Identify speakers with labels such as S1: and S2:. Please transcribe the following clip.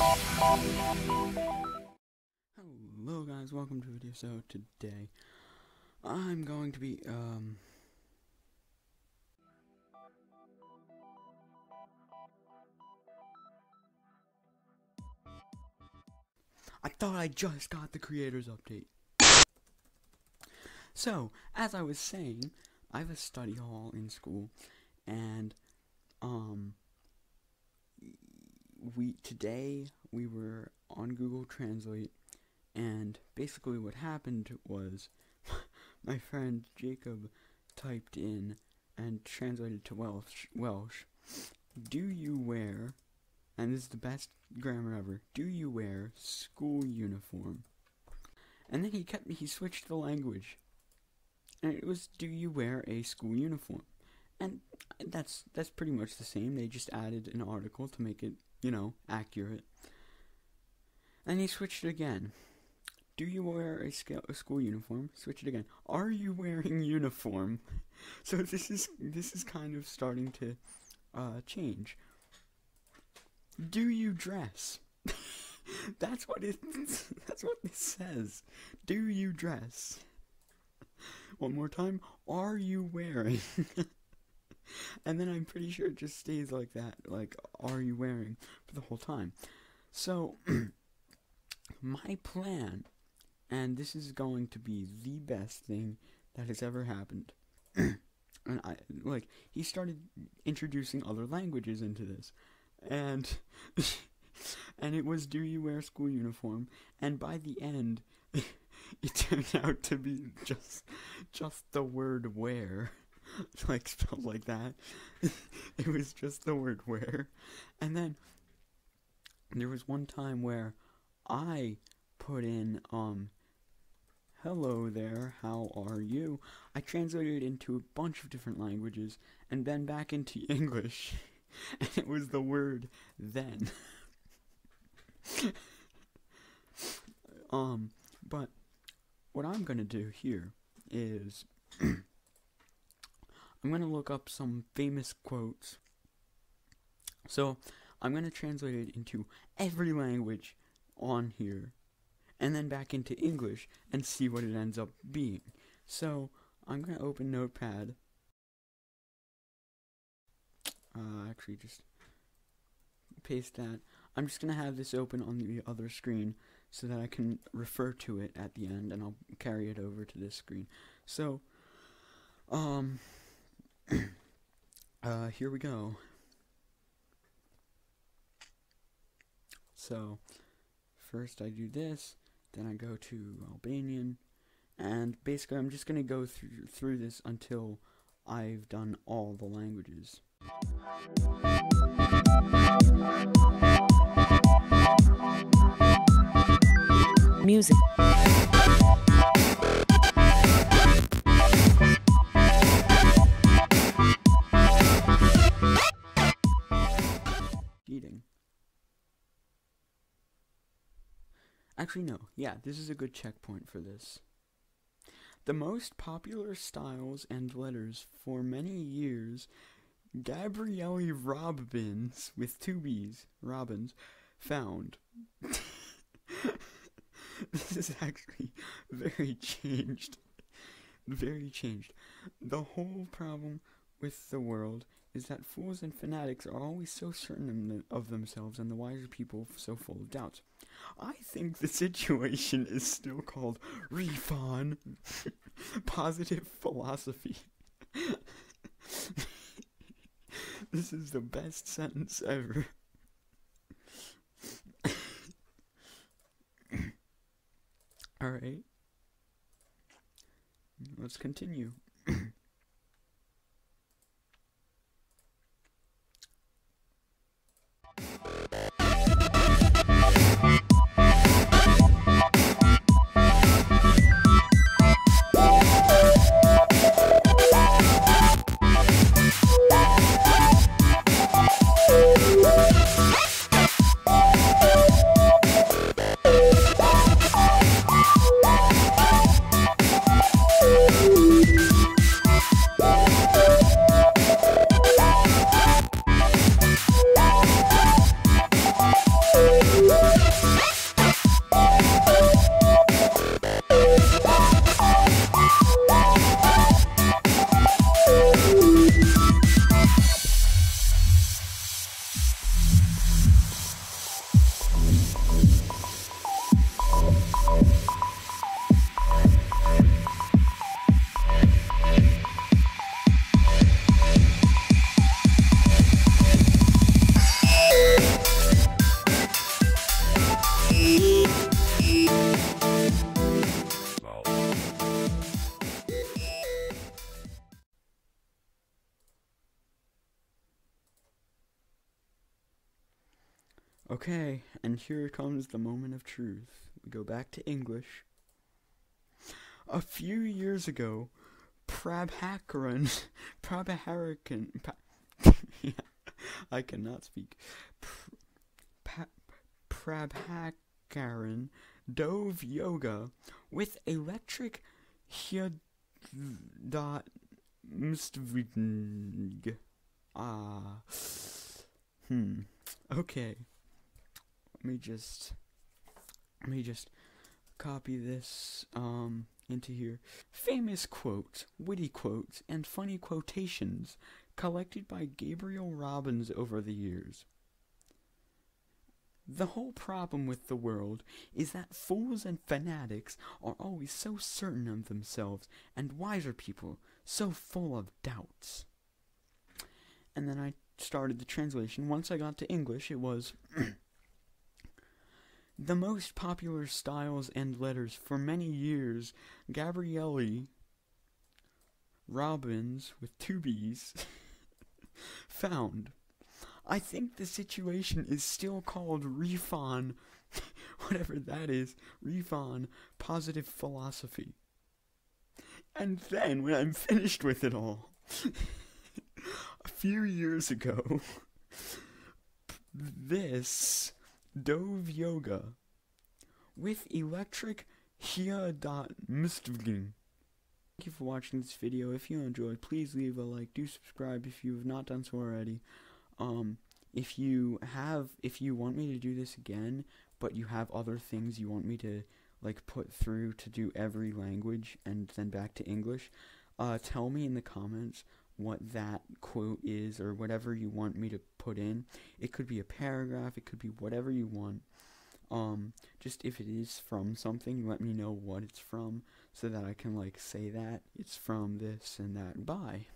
S1: Hello guys, welcome to a video. So today, I'm going to be, um... I thought I just got the creators update. So, as I was saying, I have a study hall in school, and, um, we, today, we were on Google Translate, and basically what happened was my friend Jacob typed in and translated to Welsh, Welsh, do you wear, and this is the best grammar ever, do you wear school uniform? And then he kept, me he switched the language, and it was, do you wear a school uniform? And that's, that's pretty much the same, they just added an article to make it, you know, accurate. And he switched it again. Do you wear a, a school uniform? Switch it again. Are you wearing uniform? so this is this is kind of starting to uh, change. Do you dress? that's what it. That's what this says. Do you dress? One more time. Are you wearing? And then I'm pretty sure it just stays like that. Like, are you wearing for the whole time? So, my plan and this is going to be the best thing that has ever happened. and I like he started introducing other languages into this, and and it was do you wear school uniform? And by the end, it turned out to be just just the word wear. like spelled like that. it was just the word where. And then there was one time where I put in um hello there, how are you? I translated it into a bunch of different languages and then back into English. and it was the word then. um, but what I'm going to do here is I'm going to look up some famous quotes. So, I'm going to translate it into every language on here and then back into English and see what it ends up being. So I'm going to open Notepad. Uh, actually, just paste that. I'm just going to have this open on the other screen so that I can refer to it at the end and I'll carry it over to this screen. So, um, uh, here we go. So, first I do this, then I go to Albanian, and basically I'm just going to go through, through this until I've done all the languages.
S2: Music.
S1: Actually, no. Yeah, this is a good checkpoint for this. The most popular styles and letters for many years, Gabrielle Robbins, with two B's, Robbins, found. this is actually very changed. Very changed. The whole problem with the world is that fools and fanatics are always so certain of themselves and the wiser people so full of doubts. I think the situation is still called refon positive philosophy. this is the best sentence ever. Alright. Let's continue. Okay, and here comes the moment of truth. We go back to English. A few years ago, Prabhakaran, Prabhakaran, yeah, I cannot speak. Pr- Prabhakaran dove yoga with electric dot Ah. Hmm. Okay. Me just let me just copy this um into here. Famous quotes, witty quotes, and funny quotations collected by Gabriel Robins over the years. The whole problem with the world is that fools and fanatics are always so certain of themselves, and wiser people so full of doubts. And then I started the translation. Once I got to English, it was the most popular styles and letters for many years. Gabrieli Robbins with two B's found I think the situation is still called refon, whatever that is, refon positive philosophy. And then, when I'm finished with it all, a few years ago, this Dove Yoga with electric Hia.Mistvgin. Thank you for watching this video. If you enjoyed, please leave a like. Do subscribe if you have not done so already. Um, if you have, if you want me to do this again, but you have other things you want me to like put through to do every language and then back to English, uh, tell me in the comments what that quote is or whatever you want me to put in. It could be a paragraph, it could be whatever you want. Um, just if it is from something, let me know what it's from so that I can like say that it's from this and that. Bye.